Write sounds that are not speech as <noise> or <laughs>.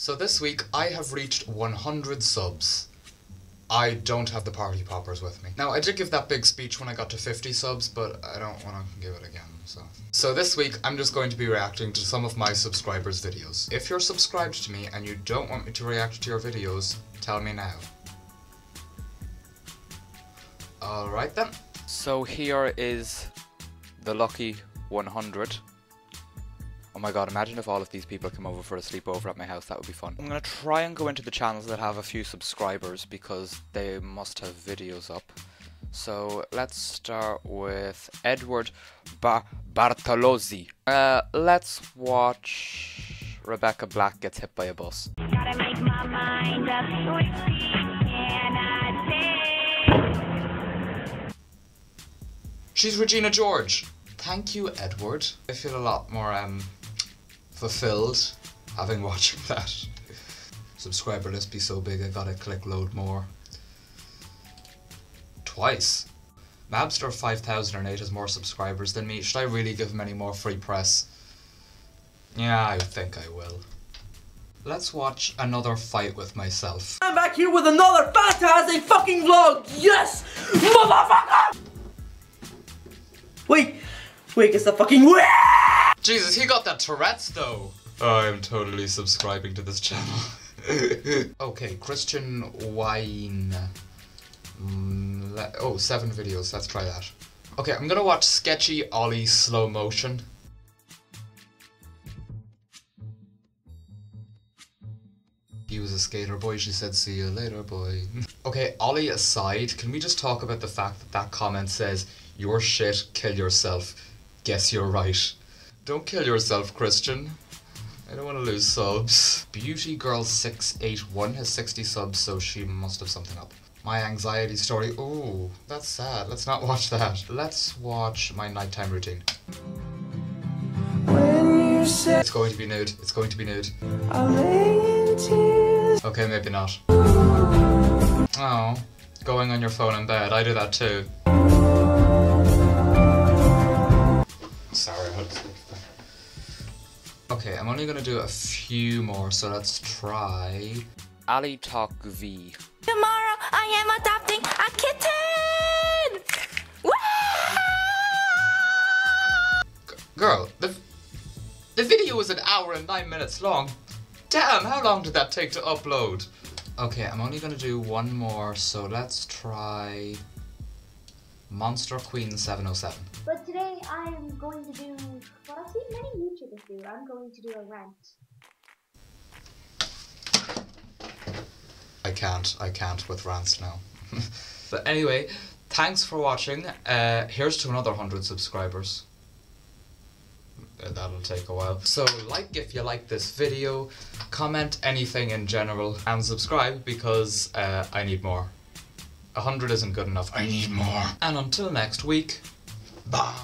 So this week I have reached 100 subs. I don't have the party poppers with me. Now I did give that big speech when I got to 50 subs, but I don't want to give it again, so. So this week I'm just going to be reacting to some of my subscribers' videos. If you're subscribed to me and you don't want me to react to your videos, tell me now. Alright then. So here is the lucky 100. Oh my god, imagine if all of these people come over for a sleepover at my house, that would be fun. I'm gonna try and go into the channels that have a few subscribers because they must have videos up. So let's start with Edward ba Bartolozzi. Uh, let's watch Rebecca Black gets hit by a bus. Gotta make my mind up quickly. Can I say? She's Regina George. Thank you, Edward. I feel a lot more um fulfilled having watching <laughs> that. Subscriber list be so big I gotta click load more. Twice. Mabster 5008 has more subscribers than me. Should I really give him any more free press? Yeah, I think I will. Let's watch another fight with myself. I'm back here with another fantastic fucking vlog! Yes! Motherfucker! Wait, wait, it's the fucking! Jesus, he got that Tourette's though. I'm totally subscribing to this channel. <laughs> okay, Christian Wine. Mm, oh, seven videos. Let's try that. Okay, I'm gonna watch Sketchy Ollie slow motion. He was a skater boy, she said, see you later, boy. <laughs> okay, Ollie aside, can we just talk about the fact that that comment says, you're shit, kill yourself. Guess you're right. Don't kill yourself, Christian. I don't want to lose subs. Beauty Girl 681 has 60 subs, so she must have something up. My anxiety story. Ooh, that's sad. Let's not watch that. Let's watch my nighttime routine. It's going to be nude. It's going to be nude. Okay, maybe not. Oh, going on your phone in bed. I do that too. Okay, I'm only gonna do a few more, so let's try. Ali Talk V. Tomorrow I am adopting a kitten! Woo! Girl, the the video was an hour and nine minutes long. Damn, how long did that take to upload? Okay, I'm only gonna do one more, so let's try Monster Queen 707. But today I am going to do what I've many YouTubers do. I'm going to do a rant. I can't, I can't with rants now. <laughs> but anyway, thanks for watching. Uh, here's to another 100 subscribers. That'll take a while. So like if you like this video, comment anything in general, and subscribe because uh, I need more. A hundred isn't good enough. I need more. And until next week, bye.